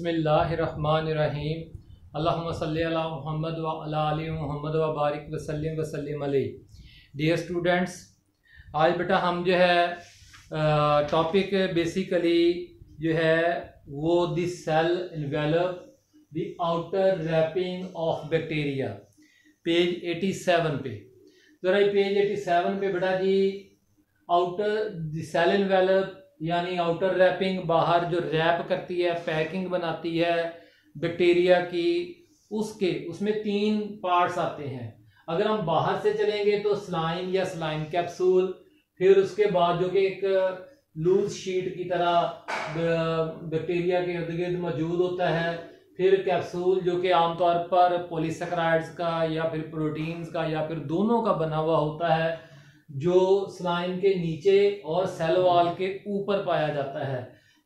बसमीम अल्लाहुम्मा महमद अला महमद व अला आलि वसलम व बारिक वसल्लम वसल्लम डियर स्टूडेंट्स आज बेटा हम जो है टॉपिक बेसिकली जो है, वो the cell envelope the outer wrapping of bacteria page 87 पे। ज़रा पेज 87 पे बेटा जी आउटर द सेल इन्वेलप यानी आउटर रैपिंग बाहर जो रैप करती है पैकिंग बनाती है बैक्टीरिया की, उसके, उसमें तीन पार्ट्स आते हैं। अगर हम बाहर से चलेंगे तो स्लाइम या स्लाइम कैप्सूल फिर उसके बाद जो कि एक लूज शीट की तरह बैक्टीरिया के इर्द गिर्द मौजूद होता है। फिर कैप्सूल जो कि आमतौर पर पोलिसक्राइड्स का या फिर प्रोटीन्स का या फिर दोनों का बना हुआ होता है जो स्लाइम के नीचे और सेल वॉल के ऊपर पाया जाता है।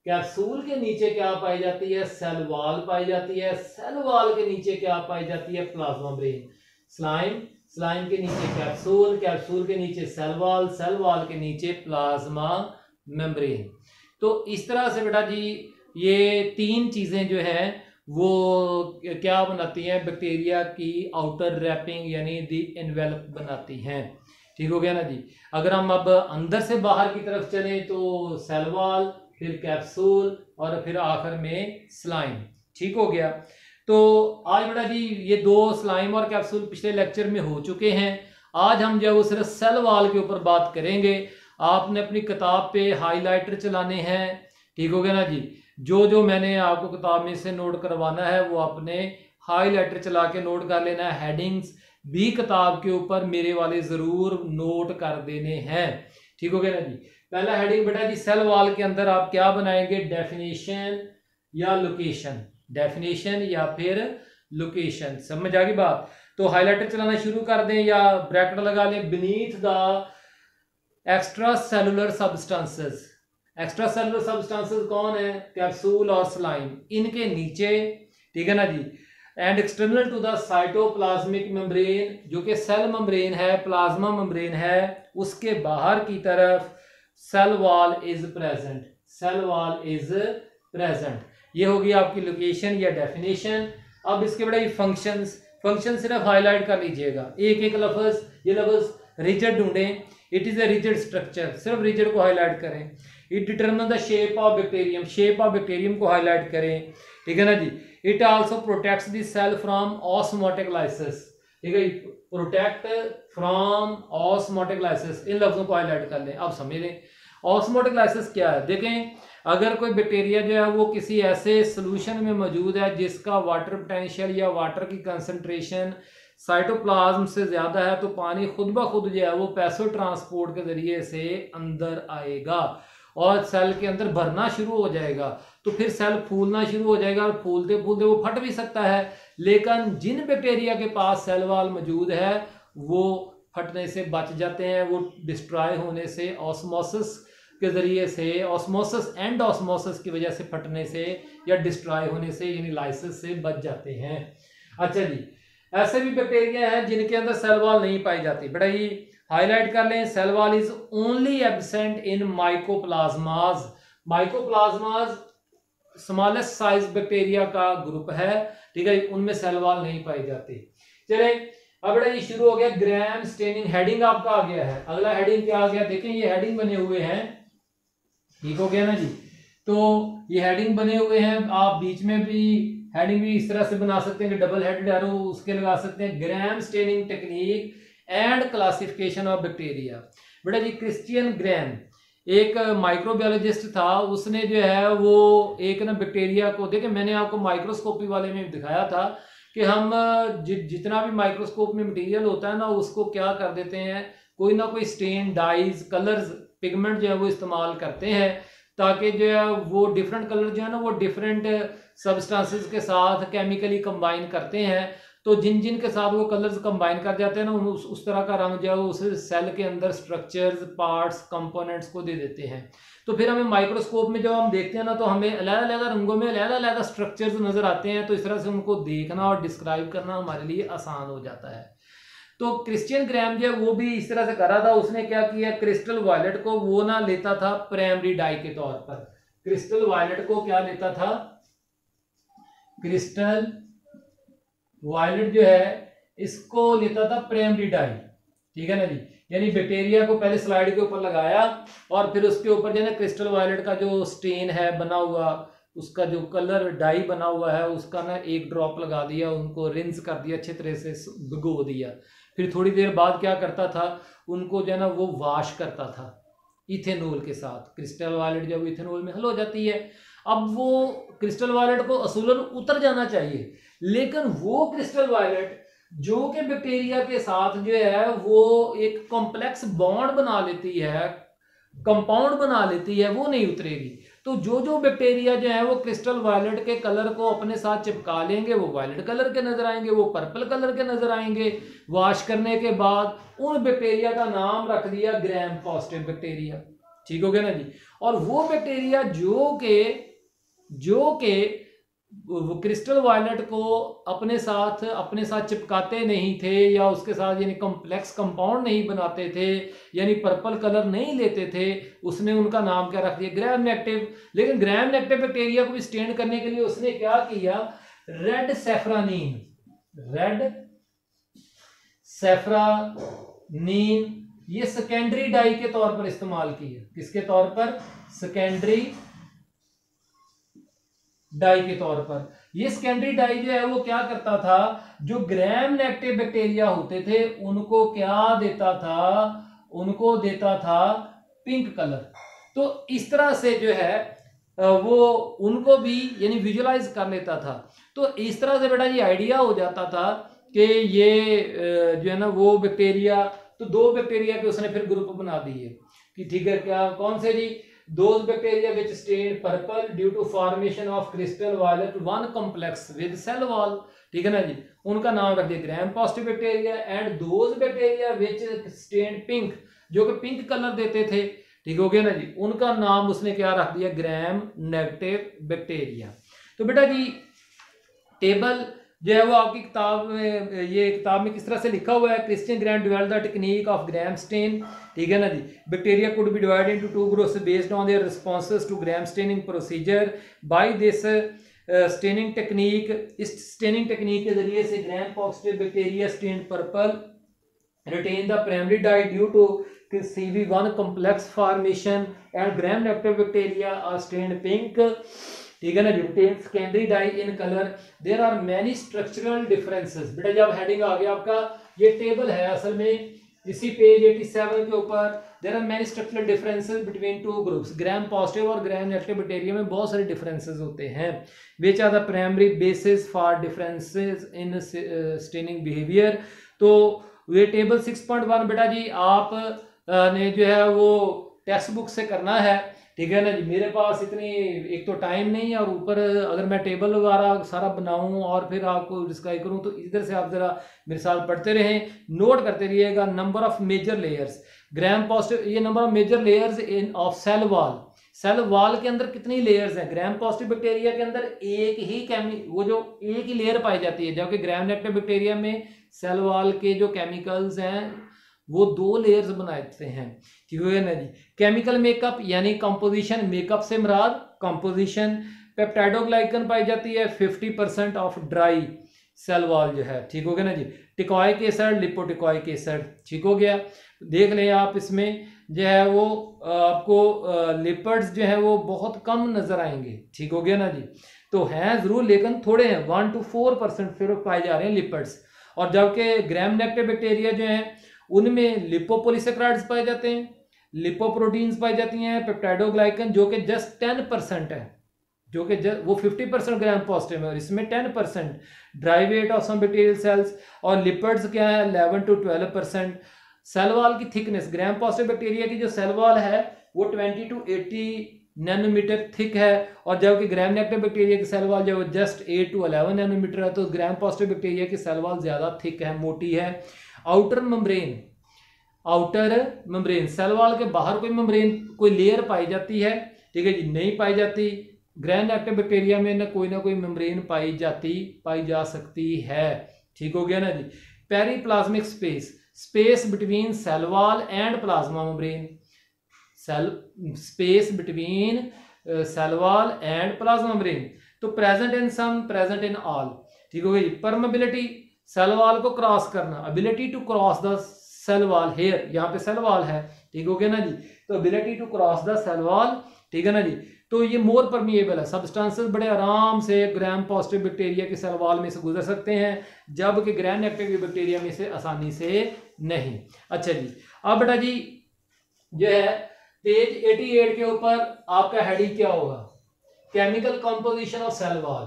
कैप्सूल के नीचे क्या पाई जाती है? सेल वॉल पाई जाती है। सेल वॉल के नीचे क्या पाई जाती है? प्लाज्मा ब्रेन स्लाइम स्लाइम के नीचे कैप्सूल कैप्सूल के नीचे सेल वॉल सेल वॉल के नीचे प्लाज्मा मेम्ब्रेन तो इस तरह से बेटा जी, ये तीन चीज़ें जो है, वो क्या बनाती हैं? बैक्टीरिया की आउटर रैपिंग यानी दी इन्वेलप बनाती हैं। ठीक हो गया ना जी? अगर हम अब अंदर से बाहर की तरफ़ चलें तो सेलवाल, फिर कैप्सूल और फिर आखिर में स्लाइम ठीक हो गया? तो आज बेटा जी ये दो स्लाइम और कैप्सूल पिछले लेक्चर में हो चुके हैं। आज हम जो है वो सिर्फ़ सेल वॉल के ऊपर बात करेंगे। आपने अपनी किताब पे हाईलाइटर चलाने हैं। ठीक हो गया ना जी? जो जो मैंने आपको किताब में से नोट करवाना है, वो आपने हाईलाइटर चला के नोट कर लेना है। हेडिंग्स भी किताब के ऊपर मेरे वाले ज़रूर नोट कर देने हैं। ठीक हो गया ना जी? पहला हेडिंग बेटा जी सेल वॉल के अंदर आप क्या बनाएँगे? डेफिनेशन या लोकेशन डेफिनेशन या फिर लोकेशन समझ आ गई बात? तो हाईलाइटर चलाना शुरू कर दें या ब्रैकेट लगा लें। Beneath the extra cellular substances extra cellular substances कौन है? कैप्सूल और स्लाइम इनके नीचे। ठीक है ना जी? And external to the cytoplasmic membrane जो कि सेल मेम्ब्रेन है प्लाज्मा मेम्ब्रेन है, उसके बाहर की तरफ़ cell wall is present cell wall is present ये होगी आपकी लोकेशन या डेफिनेशन अब इसके बड़े फ़ंक्शंस फ़ंक्शन सिर्फ़ हाईलाइट कर लीजिएगा। एक एक लफज ये लफज रिजड ढूंढें। It is a rigid structure सिर्फ़ रिजड को हाईलाइट करें। It determine the shape of bacterium shape of bacterium को हाईलाइट करें। ठीक है ना जी? It also protects the cell from osmotic lysis ठीक है प्रोटेक्ट फ्रॉम ऑस्मोटिक लाइसिस इन लफ्जों को हाईलाइट कर लें। अब समझ लें। ऑस्मोटिक लाइसिस क्या है? देखें, अगर कोई बैक्टीरिया जो है, वो किसी ऐसे सोल्यूशन में मौजूद है, जिसका वाटर पोटेंशियल या वाटर की कंसंट्रेशन साइटोप्लाज्म से ज़्यादा है तो पानी खुद ब खुद जो है, वो पैसो ट्रांसपोर्ट के ज़रिए से अंदर आएगा और सेल के अंदर भरना शुरू हो जाएगा। तो फिर सेल फूलना शुरू हो जाएगा और फूलते फूलते वो फट भी सकता है। लेकिन जिन बैक्टीरिया के पास सेल वाल मौजूद है, वो फटने से बच जाते हैं, वो डिस्ट्रॉय होने से ऑस्मोसिस के ज़रिए से, ऑस्मोसिस एंड ऑस्मोसिस की वजह से फटने से या डिस्ट्रॉय होने से, यानी लाइसिस से बच जाते हैं। अच्छा जी, ऐसे भी बैक्टीरिया हैं जिनके अंदर सेल वाल नहीं पाई जाती। बेटा ये हाईलाइट कर लें, cell wall is only absent in mycoplasmas mycoplasmas smallest size bacteria का ग्रुप है, ठीक है? उनमें सेल वॉल नहीं पाई जाती। चले, अब ये शुरू हो गया ग्राम स्टेनिंग हेडिंग आपका आ गया है। अगला हेडिंग क्या आ गया? देखें, ये हेडिंग बने हुए हैं। ठीक हो गया ना जी? तो ये हेडिंग बने हुए हैं। आप बीच में भी हेडिंग भी इस तरह से बना सकते हैं कि डबल हेडेड एरो उसके लगा सकते हैं। Gram staining technique and classification of bacteria बेटा जी क्रिस्टियन ग्रैन एक माइक्रोबायोलॉजिस्ट था उसने जो है वो एक ना बैक्टीरिया को देखे मैंने आपको माइक्रोस्कोपी वाले में दिखाया था कि हम जि, जितना भी माइक्रोस्कोप में मटेरियल होता है ना उसको क्या कर देते हैं कोई ना कोई स्टेन डाइज कलर्स पिगमेंट जो है वो इस्तेमाल करते हैं ताकि जो है वो डिफरेंट कलर जो है ना वो डिफरेंट सब्सटेंसेस के साथ केमिकली कंबाइन करते हैं। तो जिन जिन के साथ वो कलर्स कंबाइन कर जाते हैं ना उस, उस तरह का रंग जो है वो उस सेल के अंदर स्ट्रक्चर्स पार्ट्स कंपोनेंट्स को दे देते हैं। तो फिर हमें माइक्रोस्कोप में जब हम देखते हैं ना तो हमें अलग अलग रंगों में अलग अलग स्ट्रक्चर्स नज़र आते हैं तो इस तरह से उनको देखना और डिस्क्राइब करना हमारे लिए आसान हो जाता है। तो क्रिश्चियन ग्राम जो है वो भी इस तरह से करा था उसने क्या किया क्रिस्टल वायलेट को वो ना लेता था प्राइमरी डाई के तौर पर। क्रिस्टल वायलेट को क्या लेता था? क्रिस्टल वायलेट जो है, इसको लेता था प्राइमरी डाई ठीक है ना जी? यानी बैक्टीरिया को पहले स्लाइड के ऊपर लगाया और फिर उसके ऊपर जो है ना क्रिस्टल वायलेट का जो स्टेन है बना हुआ, उसका जो कलर डाई बना हुआ है, उसका ना एक ड्रॉप लगा दिया, उनको रिंस कर दिया, अच्छे तरह से भिगो दिया। फिर थोड़ी देर बाद क्या करता था? उनको जो है ना वो वाश करता था इथेनॉल के साथ। क्रिस्टल वायलेट जब इथेनॉल में हल हो जाती है, अब वो क्रिस्टल वायलेट को असूलन उतर जाना चाहिए। लेकिन वो क्रिस्टल वायलेट जो कि बैक्टीरिया के साथ जो है, वो एक कॉम्प्लेक्स बॉन्ड बना लेती है कंपाउंड बना लेती है, वो नहीं उतरेगी। तो जो जो बैक्टीरिया जो है, वो क्रिस्टल वायलेट के कलर को अपने साथ चिपका लेंगे, वो वायलेट कलर के नज़र आएँगे, वो पर्पल कलर के नज़र आएँगे। वॉश करने के बाद उन बैक्टीरिया का नाम रख दिया ग्राम पॉजिटिव बैक्टीरिया ठीक हो गया ना जी? और वो बैक्टीरिया जो के जो के वो क्रिस्टल वायलेट को अपने साथ अपने साथ चिपकाते नहीं थे या उसके साथ यानी कॉम्प्लेक्स कंपाउंड नहीं बनाते थे, यानी पर्पल कलर नहीं लेते थे, उसने उनका नाम क्या रख दिया? ग्रैम नेगेटिव लेकिन ग्रैम नेगेटिव बैक्टीरिया को भी स्टेंड करने के लिए उसने क्या किया? रेड सेफ्रानीन रेड सेफ्रानीन ये सेकेंडरी डाई के तौर पर इस्तेमाल किया। किसके तौर पर? सेकेंडरी डाई के तौर पर। ये सेकेंडरी डाई जो है, वो क्या करता था? जो ग्राम नेगेटिव बैक्टीरिया होते थे, उनको क्या देता था? उनको देता था पिंक कलर तो इस तरह से जो है वो उनको भी यानी विजुलाइज कर लेता था। तो इस तरह से बेटा ये आइडिया हो जाता था कि ये जो है ना, वो बैक्टीरिया तो दो बैक्टीरिया के उसने फिर ग्रुप बना दिए कि ठीक है, क्या, कौन से जी? Those bacteria which stained purple due to formation of crystal violet one complex with cell wall. ठीक है ना जी? उनका नाम रख दिया gram positive bacteria and those bacteria which stain pink जो कि पिंक कलर देते थे। ठीक हो गया ना जी? उनका नाम उसने क्या रख दिया? ग्राम नेगेटिव बैक्टीरिया तो बेटा जी टेबल जो है वो आपकी किताब में, ये किताब में किस तरह से लिखा हुआ है? Christian Gram develop the technique of Gram stain ठीक है ना जी? Bacteria could be divide into two groups based on their responses to Gram staining procedure by this staining technique इस स्टेनिंग टेक्निक के ज़रिए से Gram positive bacteria stain purple retain the primary dye due to CV1 complex formation and gram negative bacteria are stained pink. ठीक है ना? Retain secondary dye in colour there are many structural differences बेटा, जब heading आ गया आपका, ये table है असल में, इसी पेज 87 के ऊपर. There are many structural differences between two groups Gram positive और ग्राम नेगेटिव बैक्टीरिया में बहुत सारे डिफरेंसेस होते हैं. Which are the primary basis for differences in staining behaviour तो ये टेबल 6.1 बेटा जी, आप ने जो है वो टेक्स्ट बुक से करना है. ठीक है ना जी? मेरे पास इतनी, एक तो टाइम नहीं है और ऊपर अगर मैं टेबल वगैरह सारा बनाऊँ और फिर आपको डिस्क्राइब करूँ तो इधर से आप ज़रा मेरे साथ पढ़ते रहें। नोट करते रहिएगा number of major layers Gram positive ये number of major layers in of cell wall cell wall के अंदर कितनी लेयर्स हैं? ग्राम पॉजिटिव बैक्टीरिया के अंदर एक ही कैमी वो जो एक ही लेयर पाई जाती है, जबकि ग्राम नेगेटिव बैक्टीरिया में सेल वॉल के जो केमिकल्स हैं वो दो लेयर्स बनाते हैं। ठीक है ना जी केमिकल मेकअप यानी कंपोजिशन मेकअप से मराद कंपोजिशन पेप्टाइडोग्लाइकन पाई जाती है fifty percent of dry cell wall जो है। ठीक हो गया ना जी? टिकॉइक एसड लिपोटिकॉइक एसड ठीक हो गया? देख लें आप इसमें जो है वो आपको लिपर्ड्स जो है वो बहुत कम नज़र आएँगे। ठीक हो गया ना जी? तो हैं ज़रूर, लेकिन थोड़े हैं वन टू फोर परसेंट फिर पाए जा रहे हैं लिपर्ड्स और जबकि ग्राम नेगेटिव बैक्टीरिया जो है उनमें लिपोपोलिसक्राइड्स पाए जाते हैं लिपोप्रोटीन्स पाई जाती हैं पेप्टाइडोग्लाइकन जो कि जस्ट टेन परसेंट है, जो कि वो फिफ्टी परसेंट ग्राम पॉजिटिव है, और इसमें ten percent dry weight of some bacterial cells और लिपिड्स क्या है eleven to twelve percent cell wall की थिकनेस ग्राम पॉजिटिव बैक्टीरिया की जो सेल वॉल है, वो twenty to eighty nanometre thick है, और जबकि ग्राम नेगेटिव बैक्टीरिया की सेल वॉल जो just eight to eleven nanometre है तो ग्राम पॉजिटिव बैक्टीरिया की सेल वॉल ज़्यादा थिक है, मोटी है। Outer membrane outer membrane cell wall के बाहर कोई मेम्ब्रेन कोई लेयर पाई जाती है, ठीक है जी? नहीं पाई जाती। ग्रैंड एक्टिव बैक्टीरिया में ना कोई ना कोई मेम्ब्रेन पाई जाती, पाई जा सकती है। ठीक हो गया ना जी? Periplasmic space space between cell wall and plasma membrane cell space between cell wall and plasma membrane तो present in some present in all ठीक हो गया जी? परमेबिलिटी सेल वाल को क्रॉस करना ability to cross the cell wall here यहाँ पे cell wall है, ठीक हो गया ना जी? तो ability to cross the cell wall ठीक है ना जी? तो ये मोर परमिएबल है सब्सटेंसेस बड़े आराम से ग्राम पॉजिटिव बैक्टीरिया के सेल वाल में से गुजर सकते हैं, जबकि ग्राम नेगेटिव बैक्टीरिया में से आसानी से नहीं। अच्छा जी, अब बेटा जी जो है पेज 88 के ऊपर आपका हेडिंग क्या होगा? Chemical composition of cell wall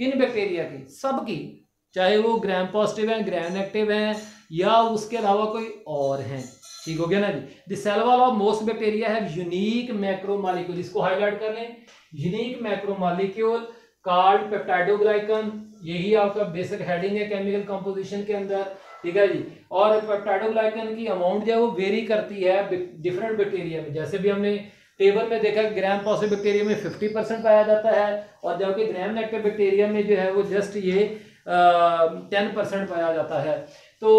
किन बैक्टीरिया की? सबकी। चाहे वो ग्राम पॉजिटिव है ग्राम नेगेटिव है, या उसके अलावा कोई और है। ठीक हो गया ना जी? The cell wall of most bacteria है यूनिक मैक्रोमोलिक्यूल इसको हाईलाइट कर लें। यूनिक मैक्रोमोलिक्यूल कार्ड पेप्टाइडोग्लाइकन यही आपका बेसिक हेडिंग है केमिकल कंपोजिशन के अंदर। ठीक है जी? और पेप्टाइडोग्लाइकन की अमाउंट जो है वो वेरी करती है डिफरेंट बैक्टीरिया में। जैसे भी हमने टेबल में देखा ग्राम पॉजिटिव बैक्टीरिया में 50 परसेंट पाया जाता है और जबकि ग्राम नेगेटिव बैक्टीरिया में जो है वो जस्ट ये टेन परसेंट पाया जाता है। तो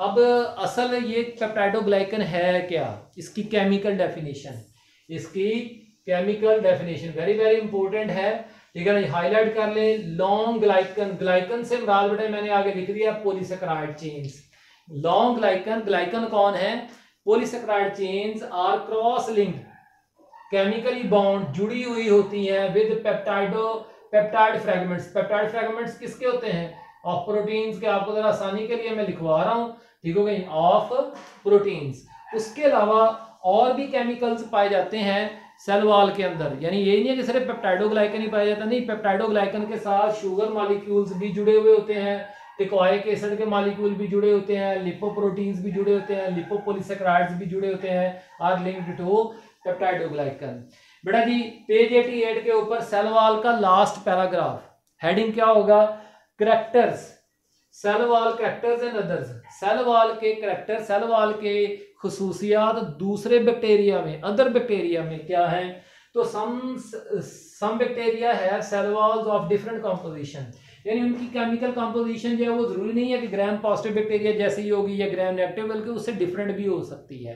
अब असल ये पेप्टाइडोग्लाइकन है क्या? इसकी केमिकल डेफिनेशन इसकी chemical definition very very important है। ठीक है हाईलाइट कर ले। लॉन्ग ग्लाइकन ग्लाइकन से मराल बेटे मैंने आगे लिख दिया polysaccharide chains long glycan glycan कौन है? Polysaccharide chains are cross link chemically bond जुड़ी हुई होती हैं with peptido peptide fragments peptide fragments किसके होते हैं? ऑफ़ प्रोटीन्स के। आपको जरा आसानी के लिए मैं लिखवा रहा हूँ। ठीक हो गई? ऑफ़ प्रोटीन्स उसके अलावा और भी केमिकल्स पाए जाते हैं सेल वॉल के अंदर। यानी ये नहीं है कि सिर्फ़ पेप्टाइडोग्लाइकन ही पाया जाता। नहीं पेप्टाइडोग्लाइकन के साथ शुगर मालिक्यूल्स भी जुड़े हुए होते हैं। टिकोइक एसिड के मालिक्यूल भी जुड़े होते हैं। लिपोप्रोटीन्स भी जुड़े होते हैं। लिपोपोलिसक्राइड्स भी जुड़े होते हैं। आर लिंक्ड टू पेप्टाइडोग्लाइकन बेटा जी पेज 88 के ऊपर सेल वॉल का लास्ट पैराग्राफ हेडिंग क्या होगा? Characters cell wall characters and others cell wall के करेक्टर सेल वॉल के खसूसियात दूसरे बैक्टीरिया में अदर बैक्टीरिया में क्या है? तो सम सम बैक्टीरिया है cell walls of different composition यानी उनकी केमिकल कंपोजिशन जो है वो ज़रूरी नहीं है कि ग्राम पॉजिटिव बैक्टीरिया जैसी होगी या ग्राम नेगेटिव बल्कि उससे डिफरेंट भी हो सकती है।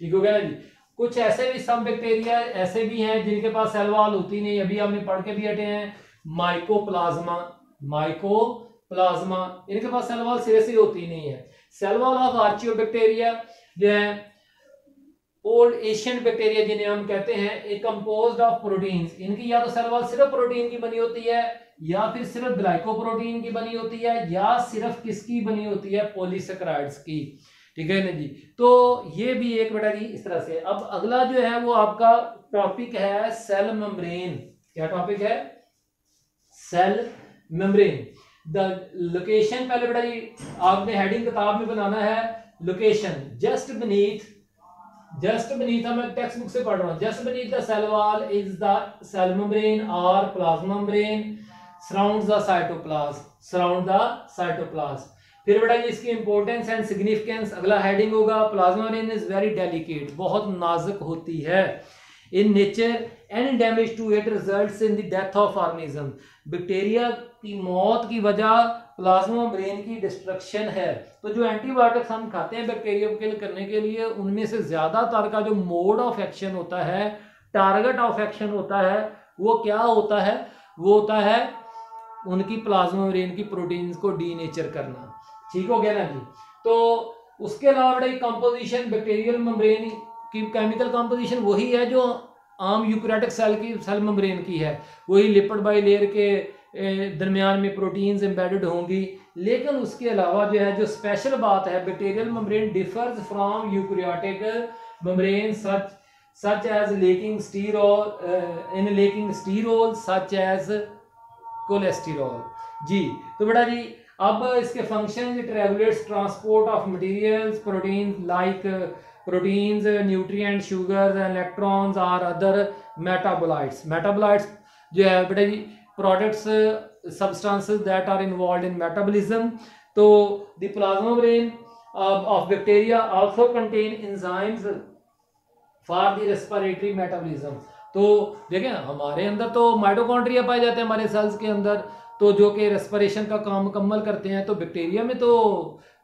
ठीक हो गया जी? कुछ ऐसे भी सब बैक्टीरिया ऐसे भी हैं जिनके पास सेल वॉल होती नहीं, अभी हमने पढ़ के भी हटे हैं। माइकोप्लाज्मा माइकोप्लाज्मा इनके पास सेल वॉल सिरे से होती नहीं है। सेल वॉल ऑफ़ आर्चियोबैक्टीरिया जो है ओल्ड एशियन बैक्टीरिया जिन्हें हम कहते हैं ए कंपोज ऑफ़ प्रोटीन्स इनकी या तो सेल वॉल सिर्फ़ प्रोटीन की बनी होती है, या फिर सिर्फ़ ग्लाइकोप्रोटीन की बनी होती है, या सिर्फ़ किसकी बनी होती है? पोलिसक्राइड्स की। ठीक है ना जी? तो ये भी एक बेटा जी इस तरह से। अब अगला जो है वो आपका टॉपिक है सेल मेम्ब्रेन क्या टॉपिक है? सेल मेम्ब्रेन द लोकेशन पहले बेटा जी, आपने हेडिंग किताब में बनाना है location just beneath just beneath मैं टेक्स्ट बुक से पढ़ रहा हूँ। Just beneath the cell wall is the cell membrane और plasma membrane surrounds the cytoplasm surround the cytoplasm फिर बेटा इसकी इंपॉर्टेंस एंड सिग्निफिकेंस अगला हेडिंग होगा plasma membrane is very delicate बहुत नाजुक होती है। In nature any damage to it result in the death of organism bacteria की मौत की वजह प्लाज्मा ब्रेन की डिस्ट्रक्शन है। तो जो एंटीबायोटिक्स हम खाते हैं बैक्टीरिया को किल करने के लिए, उनमें से ज़्यादातर का जो मोड ऑफ़ एक्शन होता है टारगेट ऑफ़ एक्शन होता है, वो क्या होता है? वो होता है उनकी प्लाज्मा ब्रेन की प्रोटीन्स को डी करना। ठीक हो गया ना जी? तो उसके अलावा बड़ा कंपोजिशन बैक्टीरियल मेम्ब्रेन की केमिकल कंपोजिशन वही है जो आम यूक्रेटिक सेल की सेल मेम्ब्रेन की है। वही लिपिड बाई लेयर के दरमियान में प्रोटीन्स एम्बेडेड होंगी। लेकिन उसके अलावा जो है, जो स्पेशल बात है bacterial membrane differs from eukaryotic membrane such such as lacking sterol in lacking sterol such as cholesterol जी तो बेटा जी अब इसके function ट्रेवलेट्स transport of materials protein like proteins nutrient sugar electrons or other metabolites metabolites जो है, बेटा जी products substances that are involve in metabolism तो plasma membrane of bacteria also contain enzymes for the respiratory metabolism तो देखें, हमारे अंदर तो mitochondria पाए जाते हैं, हमारे सेल्स के अंदर। तो जो कि रेस्परेशन का काम मुकम्मल करते हैं तो बैक्टीरिया में तो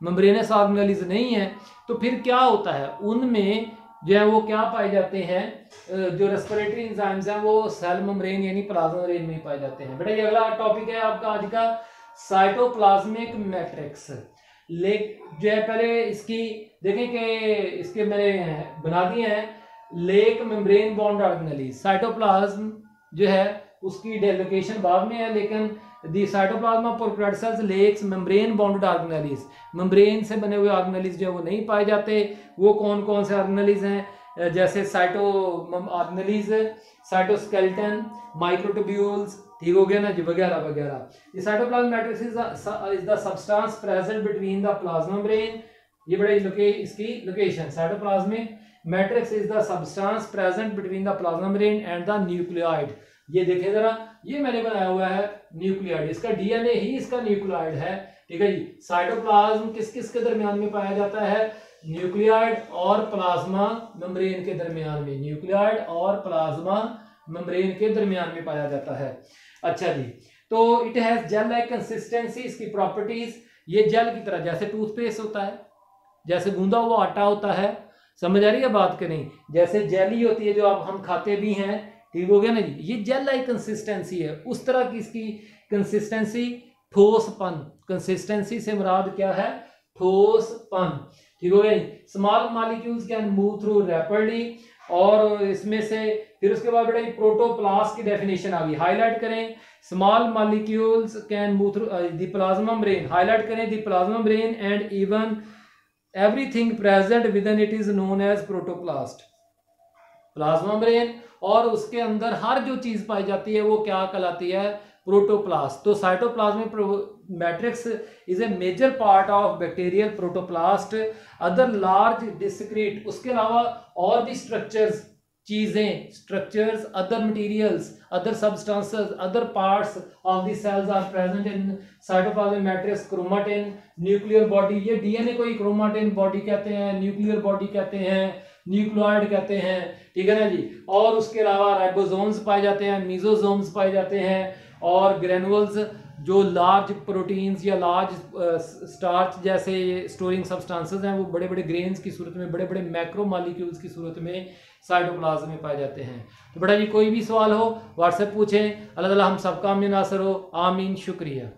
मेम्ब्रेनस ऑर्गेनलिज नहीं है। तो फिर क्या होता है? उनमें जो है वो क्या पाए जाते हैं? जो रेस्पिरेटरी इंजाइम्स हैं, वो सेल मेम्ब्रेन यानी प्लाज्मा मेम्ब्रेन में पाए जाते हैं। बेटा, ये अगला टॉपिक है आपका आज का साइटोप्लाज्मिक मैट्रिक्स ले जो है पहले इसकी, देखें कि इसके मैंने बना दिए हैं। Lack membrane bound organelle cytoplasm जो है, उसकी डेलोकेशन बाद में है, लेकिन the cytoplasm prokaryotic cells lacks membrane bounded organelles membrane से बने हुए ऑर्गेनलीज जो है वो नहीं पाए जाते। वो कौन कौन से ऑर्गेनलीज हैं? जैसे साइटो ऑर्गेनलीज साइटोस्केल्टन माइक्रोटोब्यूल्स ठीक हो गया ना जी वगैरह वगैरह ये cytoplasm matrix is the substance present between the plasma membrane ये बड़े लोके इसकी location cytoplasmic matrix is the substance present between the plasma membrane and the nucleoid ये देखें जरा, ये मैंने बनाया हुआ है न्यूक्लियोइड इसका डीएनए ही इसका न्यूक्लियोइड है, ठीक है जी? साइटोप्लाज्म किस किस के दरमियान में पाया जाता है? न्यूक्लियोइड और प्लाज्मा मेम्ब्रेन के दरमियान में न्यूक्लियोइड और प्लाज्मा मेम्ब्रेन के दरमियान में पाया जाता है। अच्छा जी तो it has gel like consistency इसकी प्रॉपर्टीज़ ये जेल की तरह, जैसे टूथपेस्ट होता है, जैसे गूंदा हुआ आटा होता है, समझ आ रही है बात के नहीं? जैसे जेली होती है जो आप, हम खाते भी हैं ठीक हो गया ना जी? ये जेल लाइक कंसिस्टेंसी है। उस तरह की इसकी कंसिस्टेंसी ठोसपन। कंसिस्टेंसी से मुराद क्या है? ठोसपन। ठीक हो गया small molecules can move through rapidly और इसमें से फिर उसके बाद बेटा प्रोटोप्लास्ट की डेफिनेशन आ गई। हाईलाइट करें। Small molecules can move through the plasma membrane highlight करें the plasma membrane and even everything present within it is known as protoplast plasma membrane, और उसके अंदर हर जो चीज़ पाई जाती है, वो क्या कहलाती है? प्रोटोप्लास्ट। तो cytoplasmic matrix is a major part of bacterial protoplast other large discrete उसके अलावा और भी स्ट्रक्चर्स चीज़ें structures other materials other substances other parts of the cells are present in cytoplasmic matrix chromatin nuclear body ये DNA को ही chromatin body कहते हैं न्यूक्लियर बॉडी कहते हैं। न्यूक्लियोइड कहते हैं, ठीक है ना जी? और उसके अलावा राइबोसोम्स पाए जाते हैं मीजोसोम्स पाए जाते हैं, और ग्रेनुअल्स जो लार्ज प्रोटीन्स या लार्ज स्टार्च जैसे स्टोरिंग सब्सटेंसेस हैं, वो बड़े बड़े ग्रेन्स की सूरत में बड़े बड़े मैक्रो मालिक्यूल्स की सूरत में साइटोप्लाज्म में पाए जाते हैं। तो बेटा जी, कोई भी सवाल हो, व्हाट्सएप पूछें। अल्लाह ताला हम सबका आमीन नासर हो। आमीन, शुक्रिया।